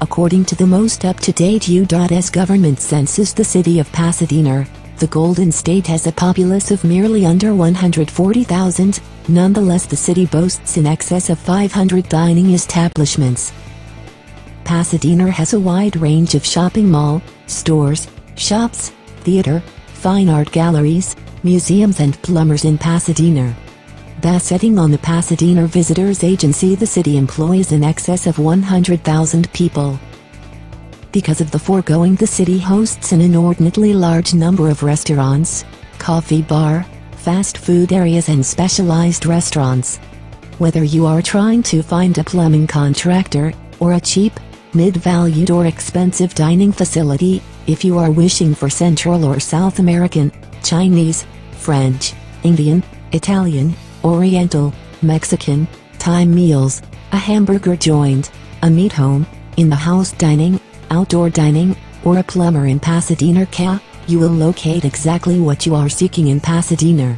According to the most up-to-date U.S. government census the city of Pasadena, the Golden State has a populace of merely under 140,000, nonetheless the city boasts in excess of 500 dining establishments. Pasadena has a wide range of shopping mall, stores, shops, theater, fine art galleries, museums and plumbers in Pasadena. Bassetting on the Pasadena Visitors Agency the city employs in excess of 100,000 people. Because of the foregoing the city hosts an inordinately large number of restaurants, coffee bar, fast food areas and specialized restaurants. Whether you are trying to find a plumbing contractor, or a cheap, mid-valued or expensive dining facility, if you are wishing for Central or South American, Chinese, French, Indian, Italian, Oriental, Mexican, Thai meals, a hamburger joint, a meat home, in-the-house dining, outdoor dining, or a plumber in Pasadena, Ca, you will locate exactly what you are seeking in Pasadena.